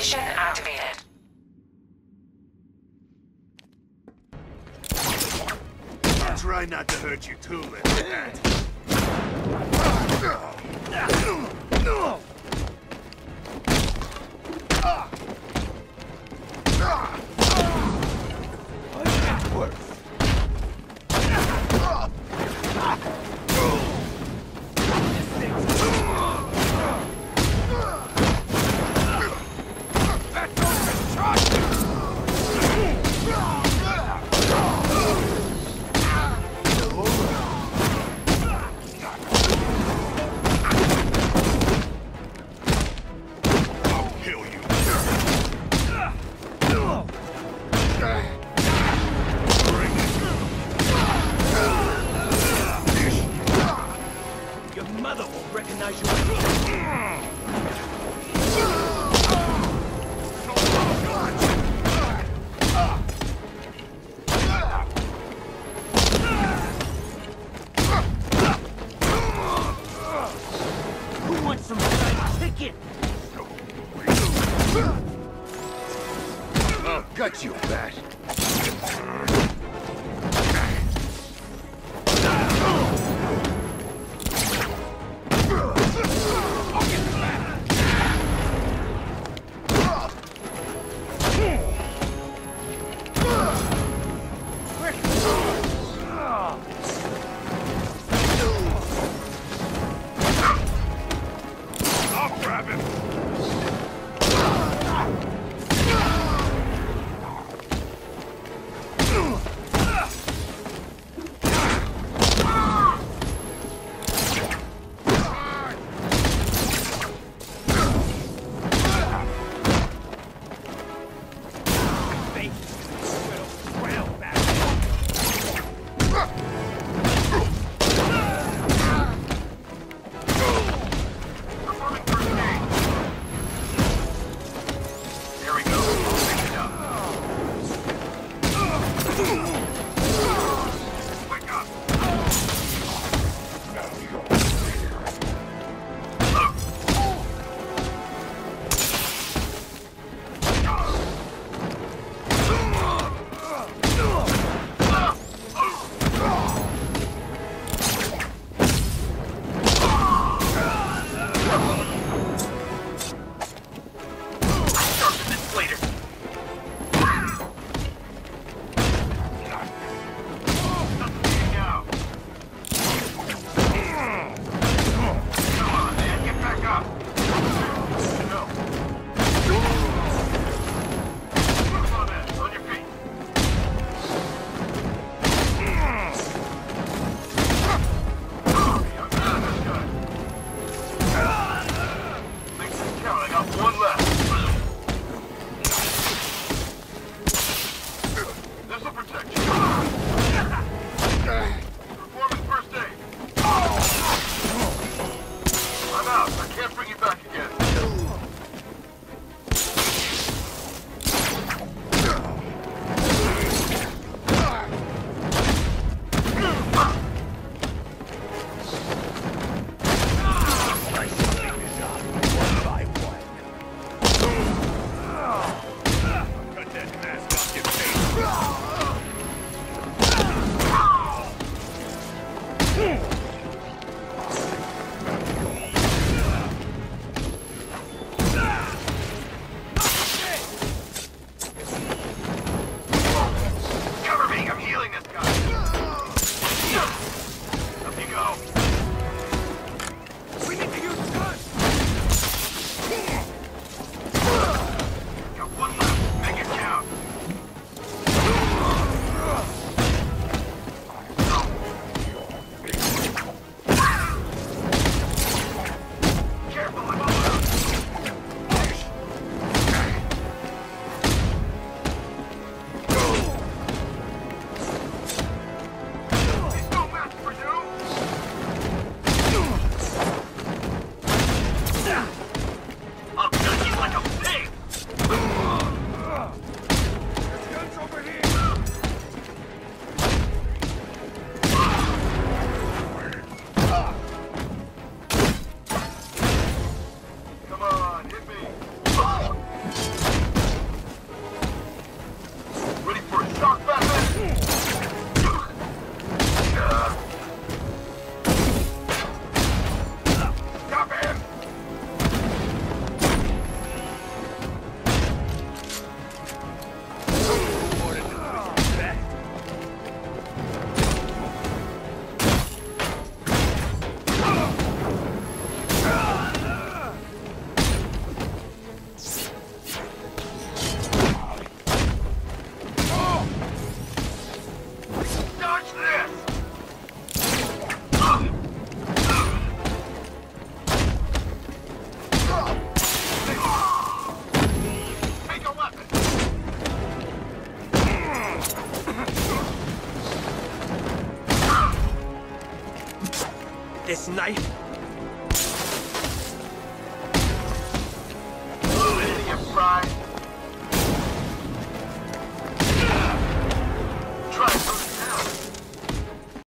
Installation activated. Try not to hurt you too, little chicken? I'll gut you, bat. Ooh. I can't bring you back again. This knife?